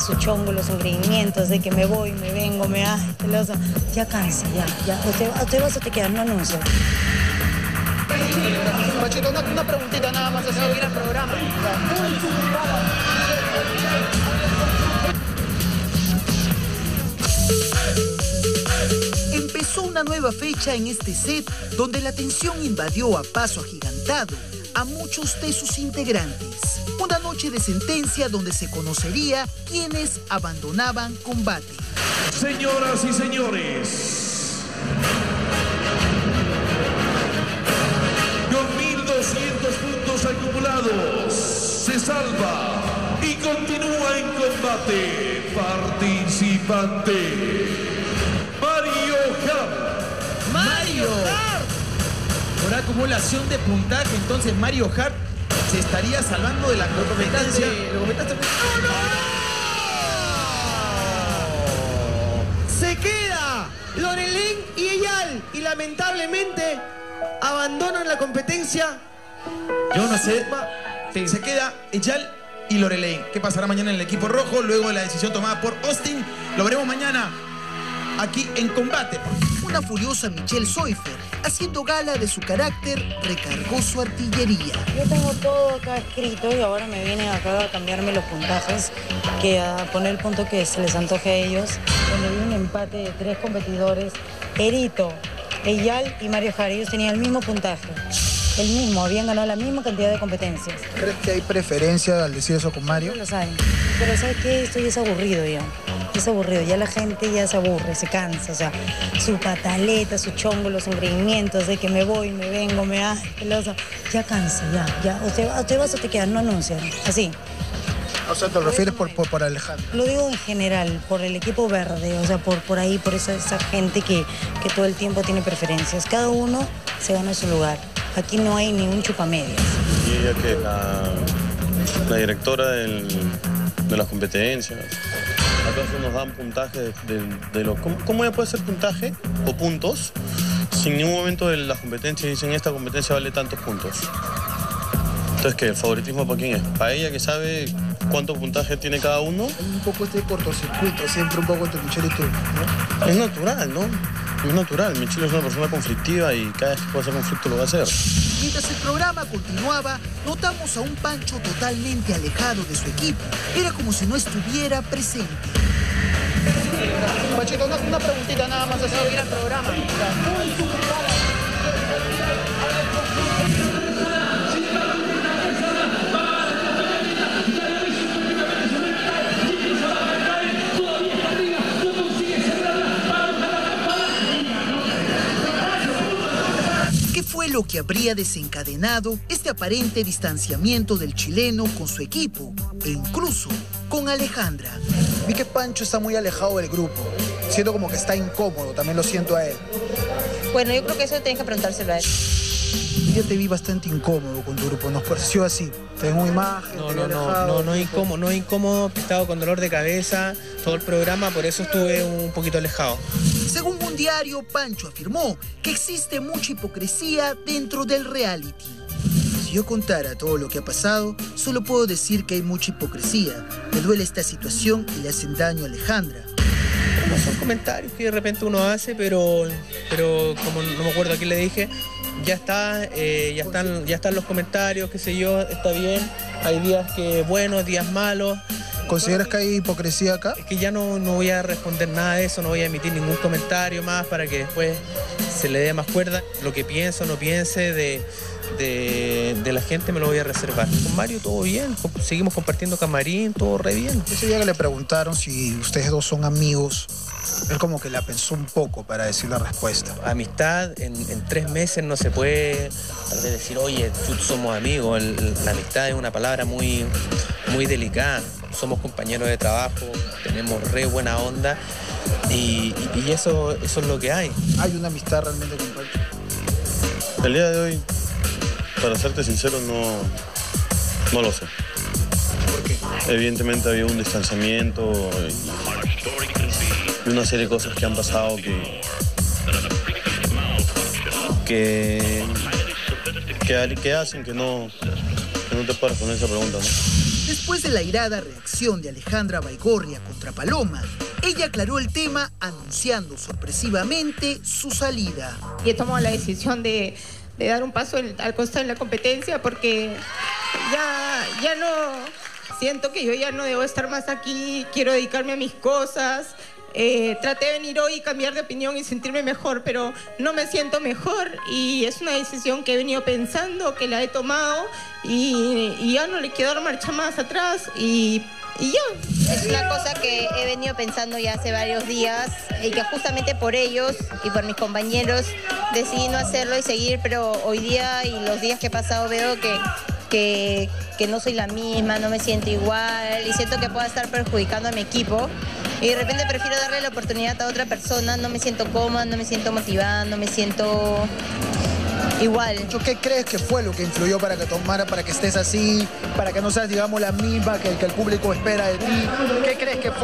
su chongo, los engreimientos de que me voy, me vengo, me ah, ya cansa, ya, ya, o te, o te vas a te quedas, no anuncio. Machito, una, una preguntita nada más, así ir al programa. Empezó una nueva fecha en este set donde la tensión invadió a paso agigantado a muchos de sus integrantes. Una noche de sentencia donde se conocería quienes abandonaban combate. Señoras y señores, con 1.200 puntos acumulados, se salva y continúa en combate participante Por acumulación de puntaje, entonces Mario Hart se estaría salvando de la competencia. ¿Lo comentaste? ¡No, no! Se queda Lorelén y Eyal y lamentablemente abandonan la competencia. Yo no sé. Se queda Eyal y Lorelei. ¿Qué pasará mañana en el equipo rojo? Luego de la decisión tomada por Austin. Lo veremos mañana aquí en combate. Una furiosa Michelle Soifer, haciendo gala de su carácter, recargó su artillería. Yo tengo todo acá escrito y ahora me vienen acá a cambiarme los puntajes, que a poner el punto que se les antoje a ellos. Donde vi un empate de tres competidores, Erito, Eyal y Mario Jara, ellos tenían el mismo puntaje. El mismo, habían ganado la misma cantidad de competencias. ¿Crees que hay preferencia al decir eso con Mario? No lo saben. Pero ¿sabes qué? Esto ya es aburrido ya. Es aburrido. Ya la gente ya se aburre, se cansa. O sea, su pataleta, su chongo, los engreimientos de que me voy, me vengo, me ah, Ya cansa, ya. ya. O te, o te vas o te quedas, no anuncian. Así. O sea, ¿te lo refieres por, por, por, Alejandro? Lo digo en general, por el equipo verde, o sea, por, por ahí, por esa, esa gente que, que todo el tiempo tiene preferencias. Cada uno se gana su lugar. Aquí no hay ningún chupamedias. Y ella que la, la directora del, de las competencias. ¿Acaso nos dan puntaje de, de lo... ¿cómo, ¿Cómo, ella puede hacer puntaje o puntos? Sin ningún momento de las competencias dicen esta competencia vale tantos puntos. Entonces, ¿qué? ¿El favoritismo para quién es? ¿Para ella que sabe cuánto puntaje tiene cada uno? Un poco este cortocircuito, siempre un poco entre Michelle y tú. ¿no? Es natural, ¿no? Es natural. Michelle es una persona conflictiva y cada vez que puede hacer conflicto lo va a hacer. Mientras el programa continuaba, notamos a un Pancho totalmente alejado de su equipo. Era como si no estuviera presente. Machito, una, una preguntita nada más, así ir al programa. Lo que habría desencadenado este aparente distanciamiento del chileno con su equipo e incluso con Alejandra? Vi que Pancho está muy alejado del grupo. Siento como que está incómodo, también lo siento a él. Bueno, yo creo que eso tienes que preguntárselo a él. Yo te vi bastante incómodo con tu grupo, nos pareció así. Te ven una imagen, No, te no, no, alejado. no, no incómodo, no incómodo, he estado con dolor de cabeza todo el programa, por eso estuve un poquito alejado. Según un diario, Pancho afirmó que existe mucha hipocresía dentro del reality. Si yo contara todo lo que ha pasado, solo puedo decir que hay mucha hipocresía. Me duele esta situación y le hacen daño a Alejandra. Como son comentarios que de repente uno hace, pero, pero como no me acuerdo a quién le dije, ya está, eh, ya están, ya están los comentarios, qué sé yo, está bien. Hay días que buenos, días malos. ¿Consideras que hay hipocresía acá? Es que ya no, no voy a responder nada de eso, no voy a emitir ningún comentario más para que después se le dé más cuerda. Lo que pienso, no piense de, de, de la gente me lo voy a reservar. Con Mario todo bien, seguimos compartiendo camarín, todo re bien. Ese día que le preguntaron si ustedes dos son amigos, él como que la pensó un poco para decir la respuesta. Amistad en, en tres meses no se puede tal vez decir, oye, tú somos amigos. El- la amistad es una palabra muy, muy delicada. Somos compañeros de trabajo, tenemos re buena onda y, y eso, eso es lo que hay. ¿Hay una amistad realmente con Pancho? El día de hoy, para serte sincero, no, no lo sé. ¿Por qué? Evidentemente había un distanciamiento y, y una serie de cosas que han pasado que, que, que, que hacen que no, que no te puedas responder esa pregunta. ¿no? Después de la irada reacción de Alejandra Baigorria contra Paloma, ella aclaró el tema anunciando sorpresivamente su salida. Y he tomado la decisión de, de dar un paso al costado en la competencia porque ya, ya no siento que yo ya no debo estar más aquí, quiero dedicarme a mis cosas. Eh, traté de venir hoy y cambiar de opinión y sentirme mejor, pero no me siento mejor y es una decisión que he venido pensando, que la he tomado y, ya no le quiero dar marcha más atrás y, y ya. Es una cosa que he venido pensando ya hace varios días y que justamente por ellos y por mis compañeros decidí no hacerlo y seguir, pero hoy día y los días que he pasado veo que, que, que no soy la misma, no me siento igual y siento que puedo estar perjudicando a mi equipo. Y de repente prefiero darle la oportunidad a otra persona, no me siento cómoda, no me siento motivada, no me siento igual. ¿Qué crees que fue lo que influyó para que tomara, para que estés así, para que no seas, digamos, la misma que, que el público espera de ti? ¿Qué crees que fue?